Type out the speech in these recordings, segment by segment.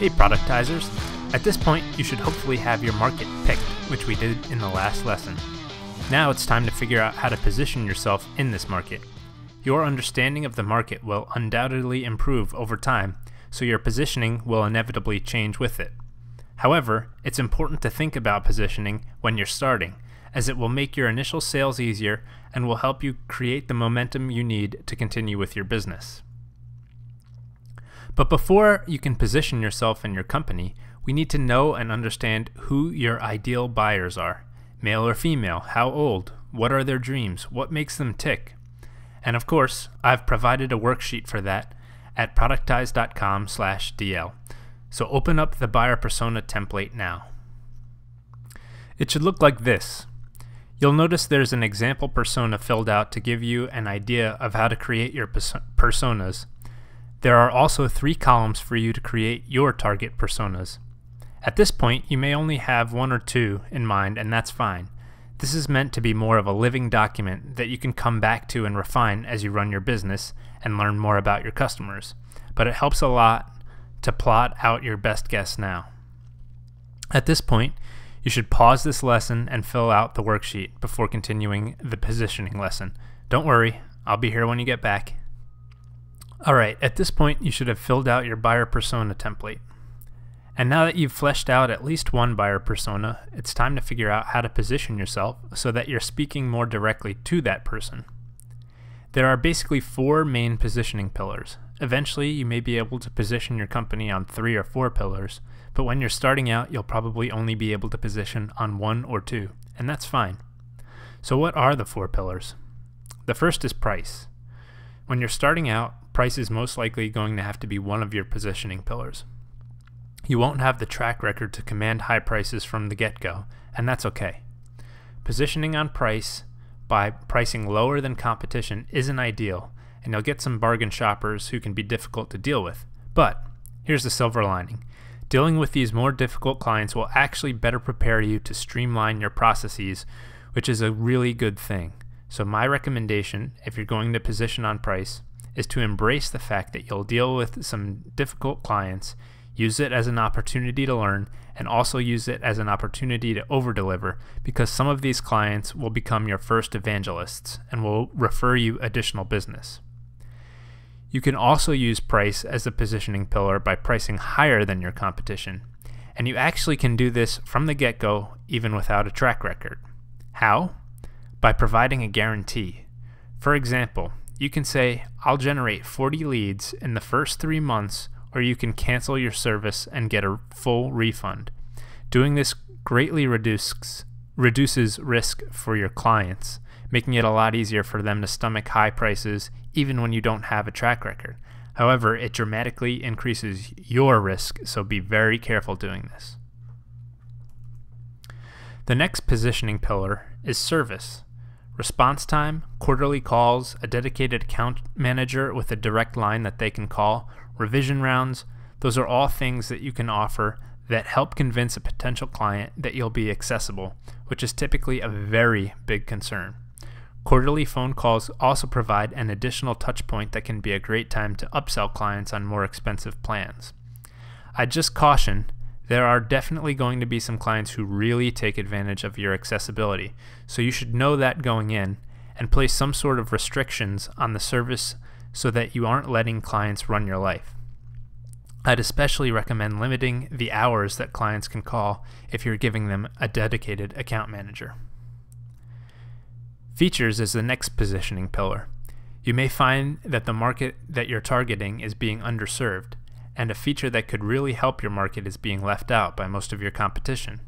Hey productizers! At this point, you should hopefully have your market picked, which we did in the last lesson. Now it's time to figure out how to position yourself in this market. Your understanding of the market will undoubtedly improve over time, so your positioning will inevitably change with it. However, it's important to think about positioning when you're starting, as it will make your initial sales easier and will help you create the momentum you need to continue with your business. But before you can position yourself and your company, we need to know and understand who your ideal buyers are male or female, how old, what are their dreams, what makes them tick. And of course, I've provided a worksheet for that at productize.com/dl. So open up the buyer persona template now. It should look like this. You'll notice there's an example persona filled out to give you an idea of how to create your personas. There are also three columns for you to create your target personas. At this point, you may only have one or two in mind, and that's fine. This is meant to be more of a living document that you can come back to and refine as you run your business and learn more about your customers. But it helps a lot to plot out your best guess now. At this point, you should pause this lesson and fill out the worksheet before continuing the positioning lesson. Don't worry, I'll be here when you get back. Alright, at this point you should have filled out your buyer persona template. And now that you've fleshed out at least one buyer persona, it's time to figure out how to position yourself so that you're speaking more directly to that person. There are basically four main positioning pillars. Eventually, you may be able to position your company on three or four pillars, but when you're starting out, you'll probably only be able to position on one or two, and that's fine. So, what are the four pillars? The first is price. When you're starting out, price is most likely going to have to be one of your positioning pillars. You won't have the track record to command high prices from the get go, and that's okay. Positioning on price by pricing lower than competition isn't ideal, and you'll get some bargain shoppers who can be difficult to deal with. But here's the silver lining dealing with these more difficult clients will actually better prepare you to streamline your processes, which is a really good thing. So, my recommendation, if you're going to position on price, is to embrace the fact that you'll deal with some difficult clients Use it as an opportunity to learn and also use it as an opportunity to over deliver because some of these clients will become your first evangelists and will refer you additional business. You can also use price as a positioning pillar by pricing higher than your competition. And you actually can do this from the get go even without a track record. How? By providing a guarantee. For example, you can say, I'll generate 40 leads in the first three months or you can cancel your service and get a full refund. Doing this greatly reduces, reduces risk for your clients, making it a lot easier for them to stomach high prices even when you don't have a track record. However, it dramatically increases your risk, so be very careful doing this. The next positioning pillar is service. Response time, quarterly calls, a dedicated account manager with a direct line that they can call, revision rounds, those are all things that you can offer that help convince a potential client that you'll be accessible, which is typically a very big concern. Quarterly phone calls also provide an additional touch point that can be a great time to upsell clients on more expensive plans. I just caution there are definitely going to be some clients who really take advantage of your accessibility, so you should know that going in and place some sort of restrictions on the service so that you aren't letting clients run your life. I'd especially recommend limiting the hours that clients can call if you're giving them a dedicated account manager. Features is the next positioning pillar. You may find that the market that you're targeting is being underserved, and a feature that could really help your market is being left out by most of your competition.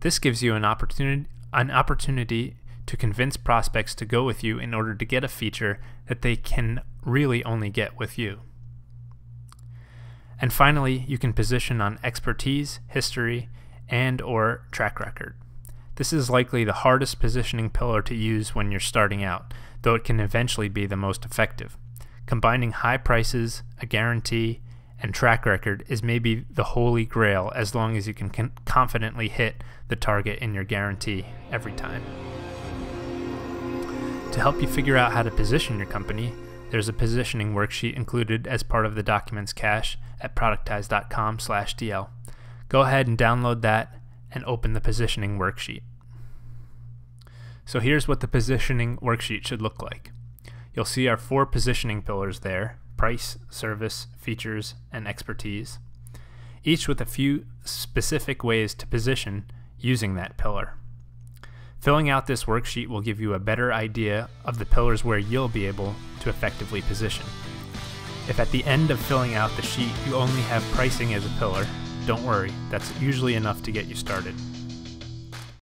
This gives you an opportunity, an opportunity to convince prospects to go with you in order to get a feature that they can really only get with you. And finally, you can position on expertise, history, and or track record. This is likely the hardest positioning pillar to use when you're starting out, though it can eventually be the most effective. Combining high prices, a guarantee, and track record is maybe the holy grail as long as you can confidently hit the target in your guarantee every time. To help you figure out how to position your company, There's a positioning worksheet included as part of the documents cache at productize.com/dl. Go ahead and download that and open the positioning worksheet. So here's what the positioning worksheet should look like. You'll see our four positioning pillars there, price, service, features, and expertise, each with a few specific ways to position using that pillar. Filling out this worksheet will give you a better idea of the pillars where you'll be able to effectively position. If at the end of filling out the sheet you only have pricing as a pillar, don't worry, that's usually enough to get you started.